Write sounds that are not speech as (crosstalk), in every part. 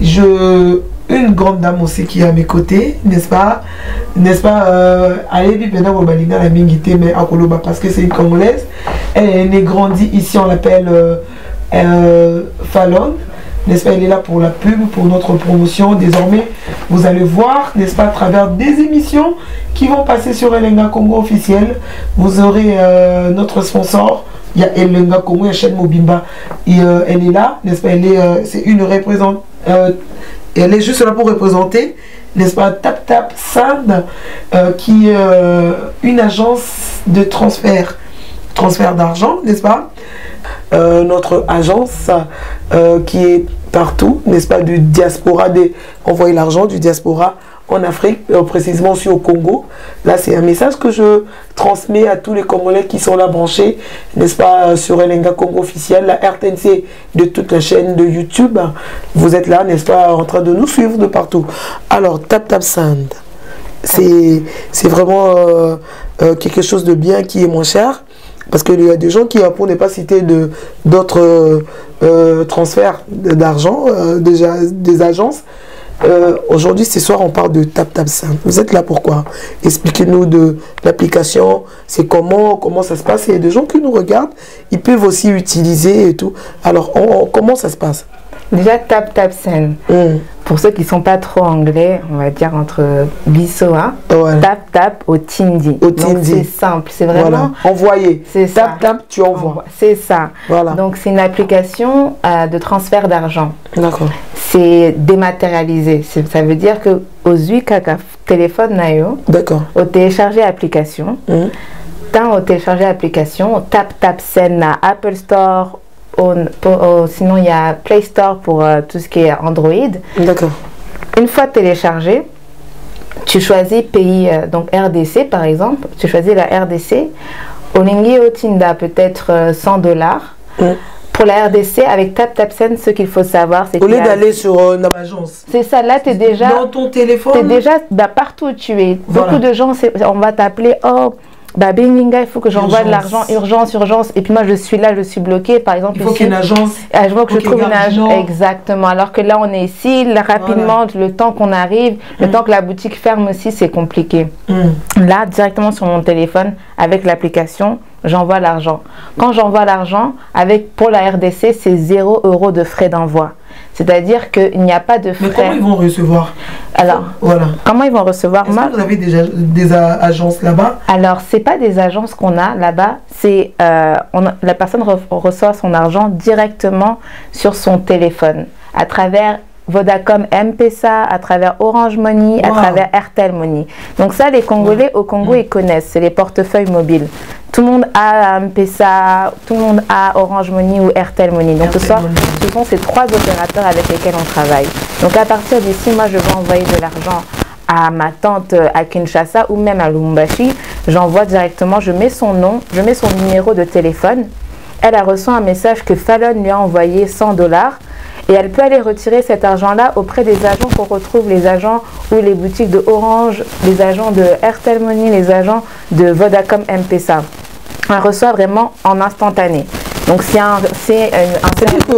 je une grande dame aussi qui est à mes côtés, n'est-ce pas? N'est-ce pas euh, mais parce que c'est une Congolaise. Elle est grandie ici, on l'appelle euh, euh, Fallon. N'est-ce pas? Elle est là pour la pub, pour notre promotion. Désormais, vous allez voir, n'est-ce pas, à travers des émissions qui vont passer sur Elenga Congo officiel, vous aurez euh, notre sponsor. Il y a Elenga Congo, il y a chaîne Mobimba. Et, elle est là, n'est-ce pas? Elle est, c'est une représentante elle est juste là pour représenter, n'est-ce pas, Tap Tap Sand, euh, qui est euh, une agence de transfert, transfert d'argent, n'est-ce pas? Euh, Notre agence qui est partout, n'est-ce pas, du diaspora, des, envoyer l'argent du diaspora en Afrique, euh, précisément aussi au Congo. Là, c'est un message que je transmets à tous les Congolais qui sont là branchés, n'est-ce pas, euh, sur Elenga Congo officiel, la RTNC de toute la chaîne de YouTube. Vous êtes là, n'est-ce pas, en train de nous suivre de partout. Alors, Tap Tap Sand, c'est vraiment euh, quelque chose de bien qui est moins cher. Parce qu'il y a des gens qui, pour ne pas citer d'autres transferts d'argent, déjà des agences, euh, aujourd'hui, ce soir, on parle de Tap Tap Vous êtes là pourquoi? Expliquez-nous de l'application, c'est comment, comment ça se passe? Il y a des gens qui nous regardent, ils peuvent aussi utiliser et tout. Alors, comment ça se passe? Déjà, Tap. Pour ceux qui ne sont pas trop anglais, on va dire entre Bissoa, Tap Tap au Tindi. Au Tindi. C'est simple, c'est vraiment. Envoyer. C'est Tap Tap, tu envoies. C'est ça. Voilà. Donc, c'est une application euh, de transfert d'argent. D'accord. C'est dématérialisé. Ça veut dire que aux Kaka téléphone nayo. D'accord. Au télécharger l'application. Mm. Tant au télécharger l'application, Tap Tap Send na Apple Store sinon, il y a Play Store pour euh, tout ce qui est Android. D'accord. Une fois téléchargé, tu choisis pays, euh, donc RDC par exemple, tu choisis la RDC. Olingi Otinda, peut-être 100 euh, dollars. Pour la RDC, avec TapTapSend, ce qu'il faut savoir, c'est que. Au lieu d'aller sur une agence. C'est ça, là, tu es déjà. Dans ton téléphone. Tu es déjà bah, partout où tu es. Beaucoup de gens, on va t'appeler, oh, bah Benginga, il faut que j'envoie de l'argent, urgence, urgence. Et puis moi, je suis là, je suis bloquée, par exemple. Il faut qu'il y ait une agence. Ah, je vois que je trouve une agence. Exactement. Alors que là, on est ici, rapidement, le temps qu'on arrive, le mm. temps que la boutique ferme aussi, c'est compliqué. Mm. Là, directement sur mon téléphone, avec l'application, j'envoie l'argent. Quand j'envoie l'argent, avec pour la RDC, c'est 0 euros de frais d'envoi. C'est-à-dire qu'il n'y a pas de frais. Mais comment ils vont recevoir Alors, voilà. comment ils vont recevoir Est-ce que vous avez déjà des agences là-bas Alors, ce n'est pas des agences qu'on a là-bas. C'est euh, la personne reçoit son argent directement sur son téléphone à travers Vodacom M-Pesa, à travers Orange Money, à travers Airtel Money. Donc ça, les Congolais au Congo, ils connaissent. C'est les portefeuilles mobiles. Tout le monde a M-Pesa, tout le monde a Orange Money ou Airtel Money. Donc ce, soir, ce sont ces trois opérateurs avec lesquels on travaille. Donc à partir d'ici, moi, je vais envoyer de l'argent à ma tante à Kinshasa ou même à Lumbashi. J'envoie directement, je mets son nom, je mets son numéro de téléphone. Elle a reçu un message que Fallon lui a envoyé 100 dollars et elle peut aller retirer cet argent-là auprès des agents qu'on retrouve, les agents ou les boutiques de Orange, les agents de Airtel Money, les agents de Vodacom M-Pesa. Elle reçoit vraiment en instantané. Donc c'est un, c'est un, que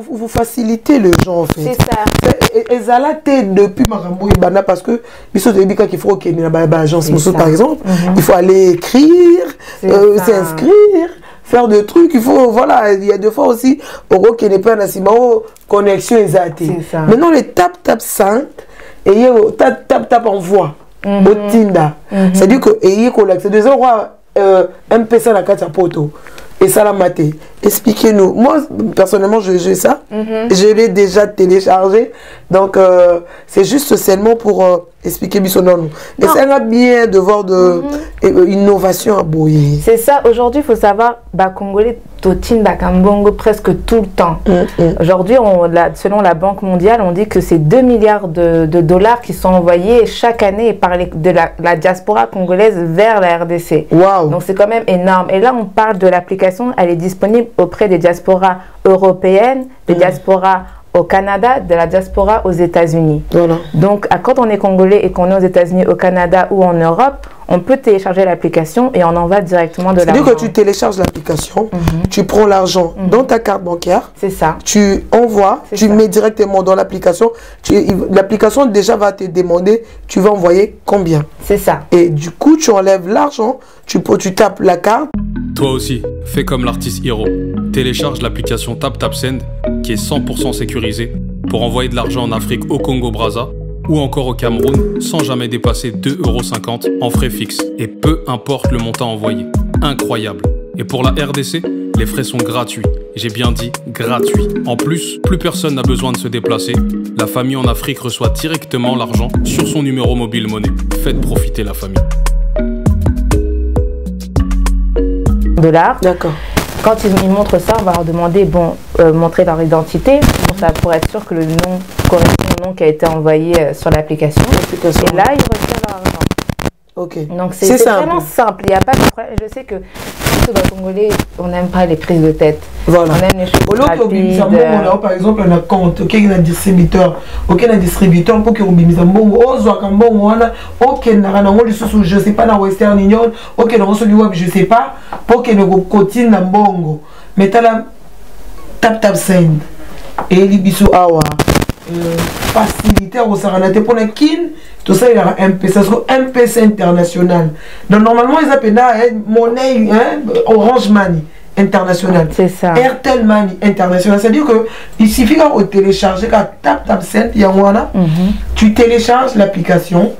vous, vous, facilitez le gens en fait. C'est ça. Et ça depuis Marambo Bana parce que biso de qu'il faut qu'il y ait une agence par exemple, mhm. il faut aller écrire, euh, s'inscrire faire des trucs, il faut, voilà, il y a des fois aussi, au qui n'est pas un connexion exacte. Maintenant, les tap tap 5, et tap tap tap envoi, mm au Tinda. Mhm. C'est-à-dire que, et il y a des endroits, euh, Euh, mpesa na kati ya poto esalama te Expliquez-nous. Moi, personnellement, j'ai ça. Mhm. Je l'ai déjà téléchargé. Donc, euh, c'est juste seulement pour euh, expliquer Bissonon. Et ça va bien de voir de mhm. euh, innovation à Boye. C'est ça. Aujourd'hui, il faut savoir, bah, Congolais, Totine, Bakambongo, presque tout le temps. Mhm. Aujourd'hui, selon la Banque mondiale, on dit que c'est 2 milliards de, dollars qui sont envoyés chaque année par de la, diaspora congolaise vers la RDC. Wow. Donc, c'est quand même énorme. Et là, on parle de l'application, elle est disponible auprès des diasporas européennes, des diasporas au Canada, de la diaspora aux États-Unis. Donc, quand on est congolais et qu'on est aux États-Unis, au Canada ou en Europe, on peut télécharger l'application et on envoie directement de l'argent. C'est-à-dire que tu télécharges l'application, Mhm. tu prends l'argent dans ta carte bancaire, C'est ça. tu envoies, tu ça. mets directement dans l'application. L'application déjà va te demander, tu vas envoyer combien. C'est ça. Et du coup, tu enlèves l'argent, tu, tu tapes la carte. Toi aussi, fais comme l'artiste Hiro. Télécharge l'application TapTapSend qui est 100% sécurisée pour envoyer de l'argent en Afrique au Congo-Brazza ou encore au Cameroun sans jamais dépasser 2,50€ en frais fixes et peu importe le montant envoyé. Incroyable. Et pour la RDC, les frais sont gratuits. J'ai bien dit gratuits. En plus, plus personne n'a besoin de se déplacer. La famille en Afrique reçoit directement l'argent sur son numéro mobile monnaie. Faites profiter la famille. Dollars. D'accord. Quand ils, ils montrent ça, on va leur demander, bon, euh, montrer leur identité pour, ça, pour être sûr que le nom nom qui a été envoyé euh, sur l'application. Et là, ils retirent leur argent. Ok. Donc c'est vraiment simple. Il n'y a pas de problème. Je sais que surtout dans le Congolais, on n'aime pas les prises de tête. Voilà. On aime les choses rapides. nao par exemple na compte na distributeur distributeur obimisa mbongo ozwaka mbongo wana okendaka nango lisusu je sais pas na western union wapi je sais pas kokotine na mbongo mais tala tap tap send eyeli biso awa euh, facilité ya kosakana te mpona kine tosalelaka mpesa soko mpesa international donc normalement eza mpena monnaie hein, orange money international C'est ça. airtel money international c'est à dire que il suffit kaka kotélécharger kaka tap tap send yango wana Mhm. tu télécharges l'application,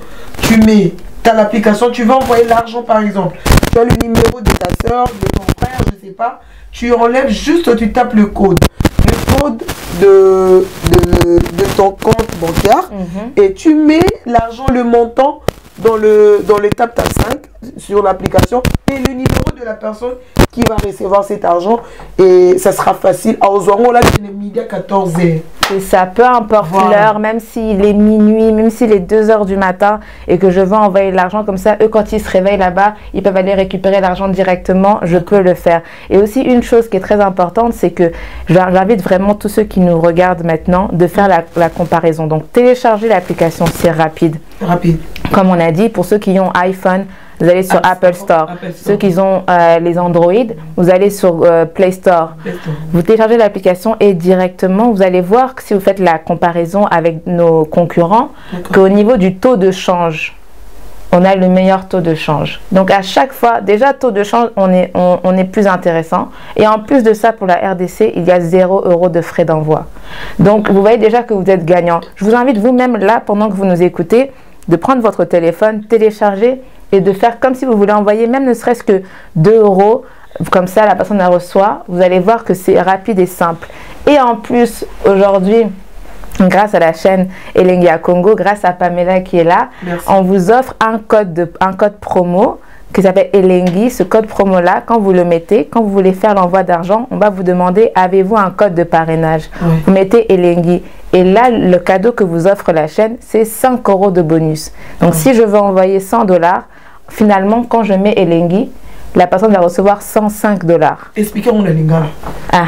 tu mets ta l'application, tu vas envoyer l'argent par exemple. Tu as le numéro de ta soeur, de ton frère, je sais pas. Tu enlèves juste, tu tapes le code. Le code de, de, de ton compte bancaire Mhm. et tu mets l'argent, le montant dans le dans l'étape tap 5 sur l'application et le numéro de la personne qui va recevoir cet argent et ça sera facile. À Ozwango, là, c'est midi à 14h. C'est ça, peu importe Voilà. l'heure, même s'il est minuit, même s'il est 2 heures du matin et que je veux envoyer de l'argent comme ça, eux quand ils se réveillent là-bas, ils peuvent aller récupérer l'argent directement, je peux le faire. Et aussi une chose qui est très importante, c'est que j'in- j'invite vraiment tous ceux qui nous regardent maintenant de faire la, la comparaison. Donc télécharger l'application, c'est rapide. Rapide. Comme on a dit, pour ceux qui ont iPhone, vous allez sur App Apple Store, Store. Apple Store. Ceux qui ont euh, les Android, vous allez sur euh, Play Store. Vous téléchargez l'application et directement, vous allez voir que si vous faites la comparaison avec nos concurrents, qu'au niveau du taux de change, on a le meilleur taux de change. Donc à chaque fois, déjà taux de change, on est, on, on est plus intéressant. Et en plus de ça, pour la RDC, il y a 0 euros de frais d'envoi. Donc vous voyez déjà que vous êtes gagnant. Je vous invite vous-même là, pendant que vous nous écoutez, de prendre votre téléphone, télécharger et de faire comme si vous voulez envoyer même ne serait-ce que 2 euros. Comme ça, la personne la reçoit. Vous allez voir que c'est rapide et simple. Et en plus, aujourd'hui, grâce à la chaîne Elengia Congo, grâce à Pamela qui est là, Merci. on vous offre un code, de, un code promo qui s'appelle Elengi. Ce code promo-là, quand vous le mettez, quand vous voulez faire l'envoi d'argent, on va vous demander avez-vous un code de parrainage? Oui. Vous mettez Elengi. Et là, le cadeau que vous offre la chaîne, c'est 5 euros de bonus. Donc, si je veux envoyer 100 dollars, finalement, quand je mets Elengi, la personne va recevoir 105 dollars. expliquez-moi na lingala Ah.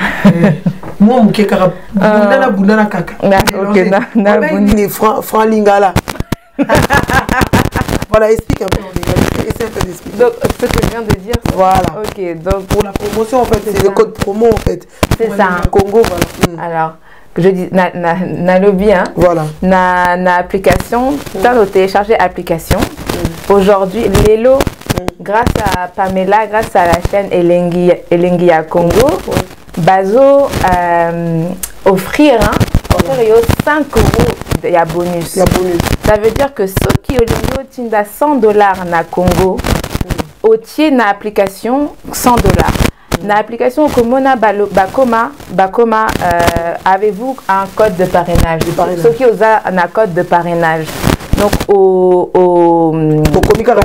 mwa moke kaka bunda na bunda na kaka. Na- ok, na- na Obengi bunda. nini franc franc lingala (laughs) voilà explique un peu essaie un peu d'expliquer. Donc, ce que je viens de dire, c'est- Voilà. Ok, donc pour la promotion en fait c'est le code promo en fait. C'est ça. au Congo voilà. Mm. Alors, je dis, na, na, na lobby, hein, voilà. Na, na application, t'as le télécharger application. Aujourd'hui, Lelo, grâce à Pamela, grâce à la chaîne Elengi, Elengi à Congo, Bazo euh, offrir, hein, offrir yo 5 euros de bonus. il y a bonus Ça veut dire que ceux qui ont tinda 100 dollars na Congo, otie na application 100 dollars. Na application Komona Bakoma, Bakoma euh, avez-vous un code de parrainage? Parrainage. Ceux qui ont un code de parrainage. Donc au, au, okomi kaka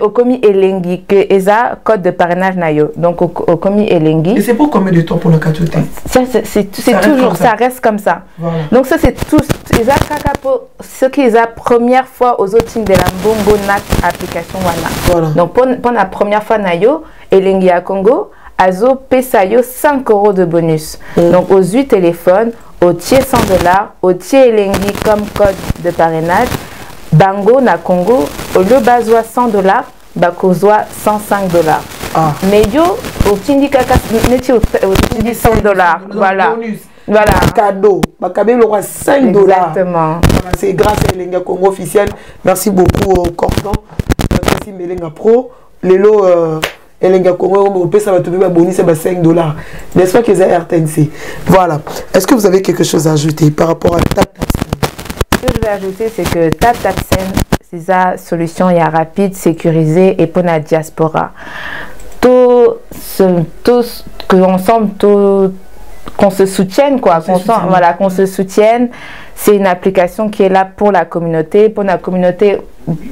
au commis Elengi, que eza code de parrainage na yo. Donc au, au commis et Elengi. c'est pour combien de temps pour le katoté Ça, c'est toujours, ça. reste comme ça. Donc ça c'est tout eza kaka po qui eza première fois aux autres de la mbongo nat application wana. voilà Donc pour, pour la première fois na yo elengi ya Congo azo pesa yo 5 euros de bonus. Mm. Donc aux 8 tiers 100 dollars, au tiers elengi comme code de parrainage, bango na congo au lieu bazwa 100 dollars bakozwa 105 dollars Ah. mais yo otindi kaka neti ot- otindi 100 dollars voilà Bonus. voilà cadeau bakabe lokwa 5 dollars exactement Voilà, c'est grâce à Elenga Congo officiel. Merci beaucoup au Cordon. Merci Melenga Pro. Lelo euh, Elenga Congo on peut ça va te payer bonus c'est 5 dollars. N'est-ce pas que c'est RTNC Voilà. Est-ce que vous avez quelque chose à ajouter par rapport à Tap Tap Ce que je vais ajouter, c'est que TapTapSend, c'est sa solution il y a rapide, sécurisée et pour la diaspora. Tout, ce- que ensemble, tout, qu'on se soutienne, quoi, qu'on voilà, qu'on se soutienne. C'est une application qui est là pour la communauté, pour la communauté,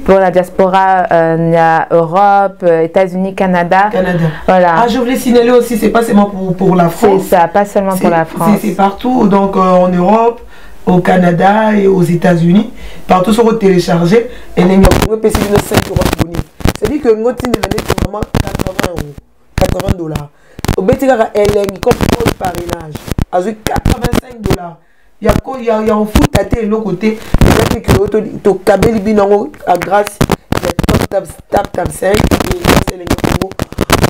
pour la diaspora, euh, il y a Europe, euh, États-Unis, Canada. Canada. Voilà. Ah, je voulais signaler aussi, c'est pas seulement pour, pour la c'est France. ça, pas seulement pour C'est- la France. C'est c'est partout, donc euh, en Europe, au Canada et aux États-Unis. Partout sur le télécharger. Et les gens peuvent payer 5 euros de bonus. C'est-à-dire que nous avons vraiment 80 euros. 80 dollars. Au Bétigara, elle est comme parrainage. À 85 dollars. Il y a quoi- il y a il y a un foot tâté de l'autre côté. Il y a que tu as kabeli binango à grâce. Il y a top tap tap tap 5 et c'est les Congo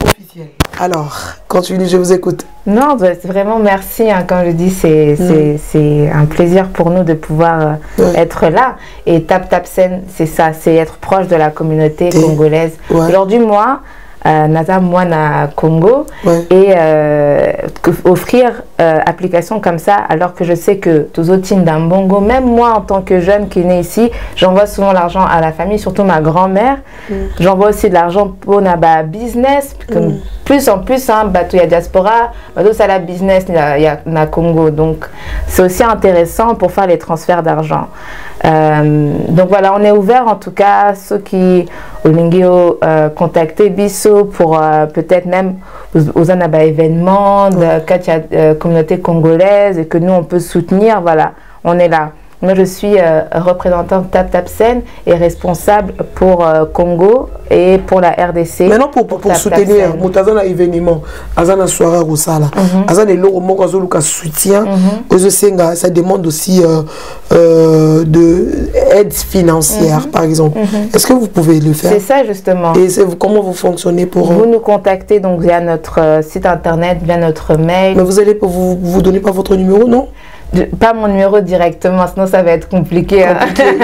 officiel. Alors, continue, je vous écoute. Non, bah, c'est vraiment merci. hein, comme je dis, c'est c'est- un plaisir pour nous de pouvoir euh, Mm. Ouais. être là. Et Tap Tap Sen, c'est ça, c'est être proche de la communauté congolaise. Ouais. Aujourd'hui, moi, Naza Moine Congo, Ouais. et euh, offrir euh, application comme ça, alors que je sais que tous autres d'un bongo, même moi en tant que jeune qui est né ici, j'envoie souvent l'argent à la famille, surtout ma grand-mère. J'envoie aussi de l'argent pour na ba business, comme plus en plus, hein, bateau il y a diaspora, bateau ça la business, na Congo. Donc c'est aussi intéressant pour faire les transferts d'argent. Euh, donc voilà, on est ouvert en tout cas, ceux qui au Lingio euh, contacter Bisso pour euh, peut-être même aux, Anaba événements de Katia, euh, communauté congolaise et que nous on peut soutenir, voilà, on est là. Moi je suis euh, représentante Tap Tap Sen et responsable pour euh, Congo et pour la RDC. Maintenant, pour, pour, pour Tap soutenir, na événement, aza na soirée Rosala, aza na eloko moko azoluka soutien, ozosenga, ça demande aussi euh, euh, de aide financière, par exemple. Est-ce que vous pouvez le faire? C'est ça justement. Et comment vous fonctionnez pour... Vous nous contactez donc via notre site internet, via notre mail. Mais vous allez vous, vous donnez pas votre numéro, non? Pas mon numéro directement, sinon ça va être compliqué. hein.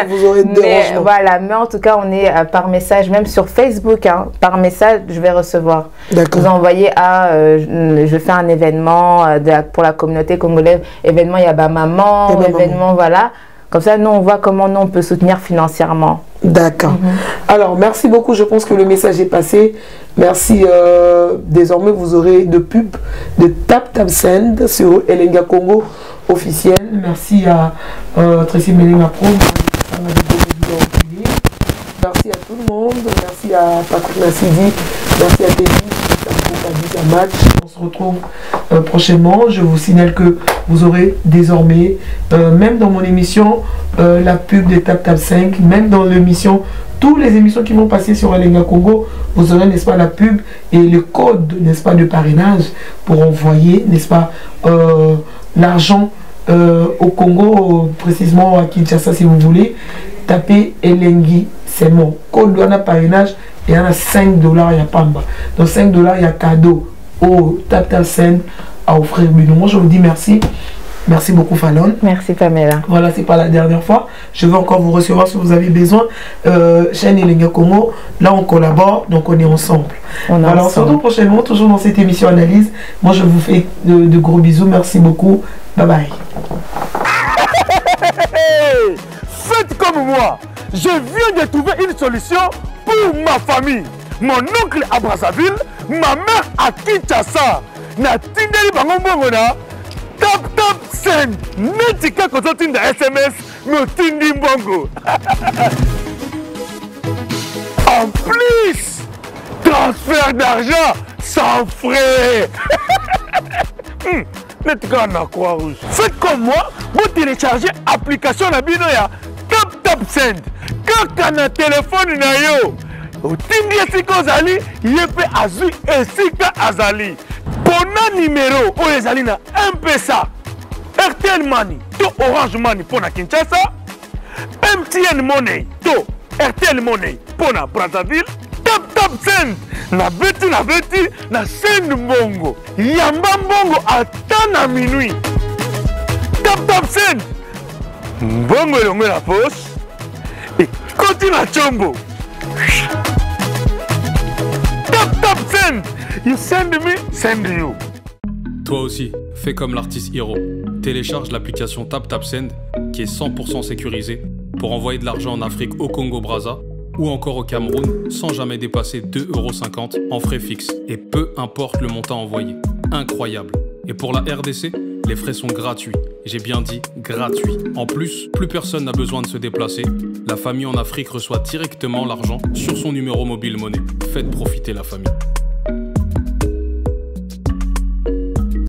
Vous aurez (laughs) mais voilà, mais en tout cas, on est euh, par message, même sur Facebook, hein, par message, je vais recevoir. Vous envoyez à, euh, je, fais un événement euh, de la- pour la communauté congolaise, événement maman, Yaba Maman. événement voilà. Comme ça, nous on voit comment nous on peut soutenir financièrement. D'accord. Alors, merci beaucoup. Je pense que le message est passé. Merci. euh, désormais, vous aurez de pub de Tap Tap Send sur Elenga Congo officiel. Merci à euh, Tracy Melinga Pro. Merci à tout le monde. Merci à Patrick Nassidi. Merci à Teddy. On se retrouve euh, prochainement. Je vous signale que vous aurez désormais, euh, même dans mon émission, euh, la pub de Tap Tap 5, même dans l'émission, toutes les émissions qui vont passer sur Alenga Congo, vous aurez, n'est-ce pas, la pub et le code, n'est-ce pas, de parrainage pour envoyer, n'est-ce pas, l'argent au Congo, précisément à Kinshasa si vous voulez. Tapez Elengi, c'est mon code de parrainage et il y en a 5 dollars, il y a Pamba. Donc 5 dollars, il y a cadeau au Tap Tap Send à offrir. Mais moi, je vous dis merci. Merci beaucoup, Fallon. Merci Pamela. Voilà, c'est pas la dernière fois. Je vais encore vous recevoir si vous avez besoin. Euh, chaîne Elenga Congo, là on collabore, donc on est ensemble. On est voilà, on se ensemble. retrouve prochainement, toujours dans cette émission analyse. Moi, je vous fais de, de gros bisous. Merci beaucoup. Bye bye. Faites comme moi. Je viens de trouver une solution pour ma famille. Mon oncle à Brazzaville, ma mère à Kinshasa. Na tindeli bango mbongo na tap tap send. Neti kaka ozotinda SMS notindi mbongo. (laughs) en plus, transfert d'argent sans frais. (laughs) Hmm, neti kaka na croix rouge faites comme moi vous téléchargez application na bino ya tap send. Kaka na telefone na yo. Otindi esika ozali ye mpe azwi esika azali. Mpona nimero oyo ezali na mpesa. Airtel mani to orange mani mpo na kinshasa mtn money to rtl money mpo na brazzaville. Tap tap send. Na beti na beti na send mbongo. Yamba mbongo ata na minui. Tap tap send. Mbongo elongo na pose tap tap send you send me send you Toi aussi, fais comme l'artiste Hiro. Télécharge l'application TapTapSend qui est 100% sécurisée pour envoyer de l'argent en Afrique au Congo-Brazza ou encore au Cameroun sans jamais dépasser 2,50€ en frais fixes et peu importe le montant envoyé. Incroyable. Et pour la RDC, les frais sont gratuits. J'ai bien dit gratuits. En plus, plus personne n'a besoin de se déplacer. La famille en Afrique reçoit directement l'argent sur son numéro mobile monnaie. Faites profiter la famille.